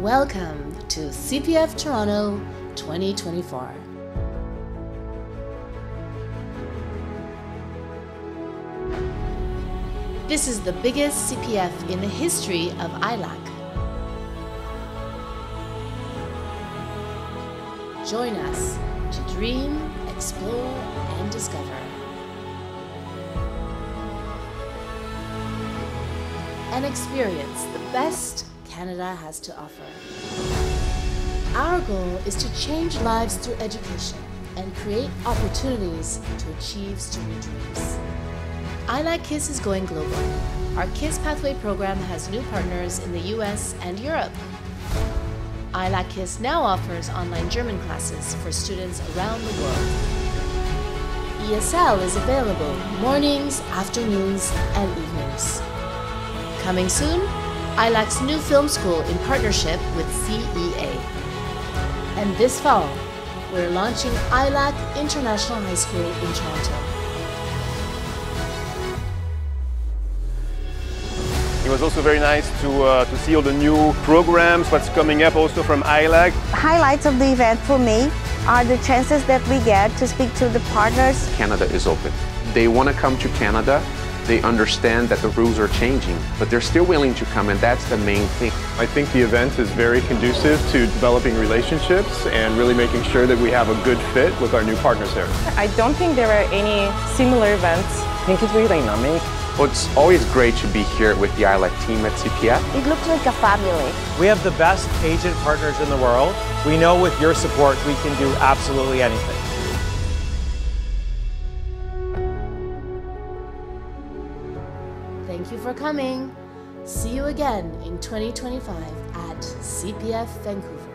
Welcome to CPF Toronto 2024. This is the biggest CPF in the history of ILAC. Join us to dream, explore, and discover. And experience the best Canada has to offer. Our goal is to change lives through education and create opportunities to achieve student dreams. ILAC KISS is going global. Our KISS Pathway program has new partners in the US and Europe. ILAC KISS now offers online German classes for students around the world. ESL is available mornings, afternoons, and evenings. Coming soon, ILAC's new film school in partnership with CEA. And this fall, we're launching ILAC International High School in Toronto. It was also very nice to, uh, to see all the new programs, what's coming up also from ILAC. Highlights of the event for me are the chances that we get to speak to the partners. Canada is open. They want to come to Canada. They understand that the rules are changing, but they're still willing to come, and that's the main thing. I think the event is very conducive to developing relationships and really making sure that we have a good fit with our new partners here. I don't think there are any similar events. I think it's very dynamic. Well, it's always great to be here with the ILAC team at CPF. It looks like a family. We have the best agent partners in the world. We know with your support we can do absolutely anything. Thank you for coming. See you again in 2025 at CPF Vancouver.